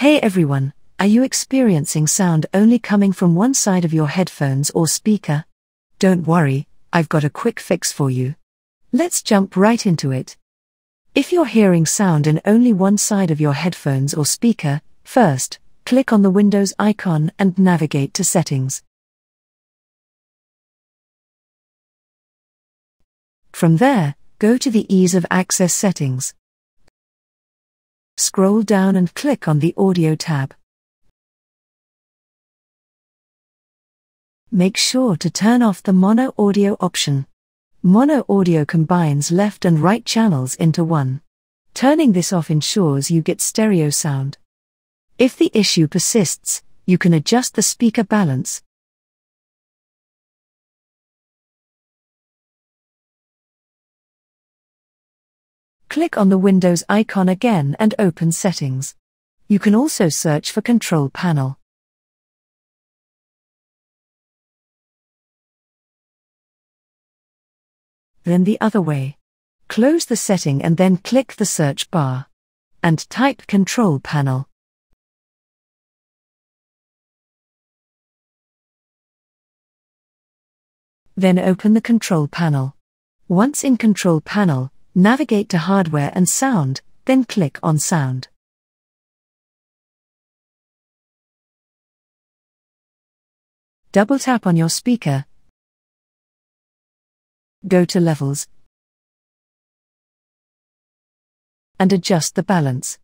Hey everyone, are you experiencing sound only coming from one side of your headphones or speaker? Don't worry, I've got a quick fix for you. Let's jump right into it. If you're hearing sound in only one side of your headphones or speaker, first, click on the Windows icon and navigate to Settings. From there, go to the Ease of Access settings. Scroll down and click on the Audio tab. Make sure to turn off the mono audio option. Mono audio combines left and right channels into one. Turning this off ensures you get stereo sound. If the issue persists, you can adjust the speaker balance. Click on the Windows icon again and open Settings. You can also search for Control Panel. Then the other way. Close the setting and then click the search bar. And type Control Panel. Then open the Control Panel. Once in Control Panel, Navigate to Hardware and Sound, then click on Sound. Double tap on your speaker. Go to Levels. And adjust the balance.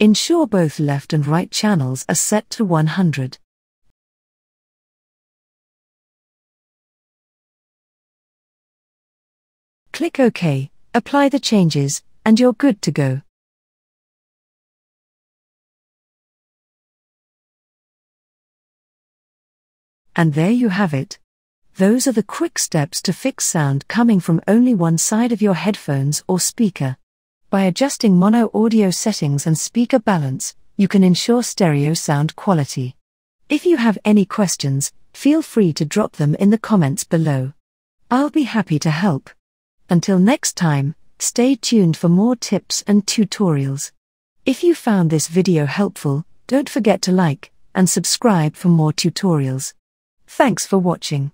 Ensure both left and right channels are set to 100. Click OK. Apply the changes, and you're good to go. And there you have it. Those are the quick steps to fix sound coming from only one side of your headphones or speaker. By adjusting mono audio settings and speaker balance, you can ensure stereo sound quality. If you have any questions, feel free to drop them in the comments below. I'll be happy to help. Until next time, stay tuned for more tips and tutorials. If you found this video helpful, don't forget to like and subscribe for more tutorials. Thanks for watching.